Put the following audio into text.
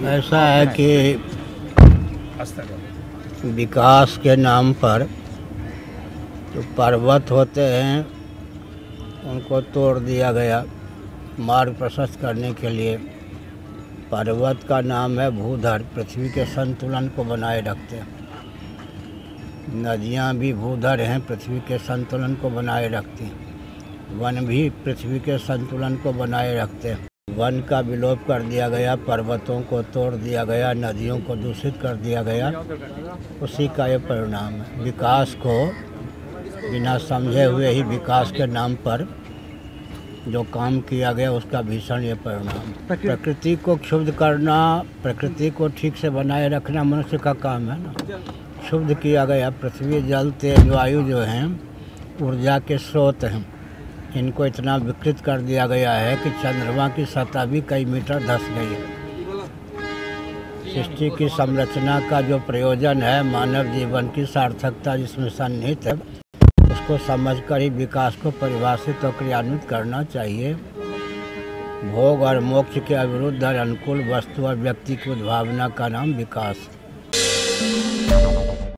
ऐसा है कि विकास के नाम पर जो पर्वत होते हैं, उनको तोड़ दिया गया मार्ग प्रशस्त करने के लिए। पर्वत का नाम है भूधर, पृथ्वी के संतुलन को बनाए रखते हैं। नदियाँ भी भूधर हैं, पृथ्वी के संतुलन को बनाए रखती हैं। वन भी पृथ्वी के संतुलन को बनाए रखते हैं। वन का विलोप कर दिया गया, पर्वतों को तोड़ दिया गया, नदियों को दूषित कर दिया गया। उसी का ये परिणाम है। विकास को बिना समझे हुए ही विकास के नाम पर जो काम किया गया, उसका भीषण ये परिणाम। प्रकृति को क्षुब्ध करना, प्रकृति को ठीक से बनाए रखना मनुष्य का काम है ना। क्षुब्ध किया गया। पृथ्वी, जल, तेज, वायु जो हैं, ऊर्जा के स्रोत हैं। इनको इतना विकृत कर दिया गया है कि चंद्रमा की सतह भी कई मीटर धस गई। है सृष्टि की संरचना का जो प्रयोजन है, मानव जीवन की सार्थकता जिसमें सन्निहित है, उसको समझकर ही विकास को परिभाषित और क्रियान्वित करना चाहिए। भोग और मोक्ष के अविरुद्ध और अनुकूल वस्तु और व्यक्ति की उद्भावना का नाम विकास।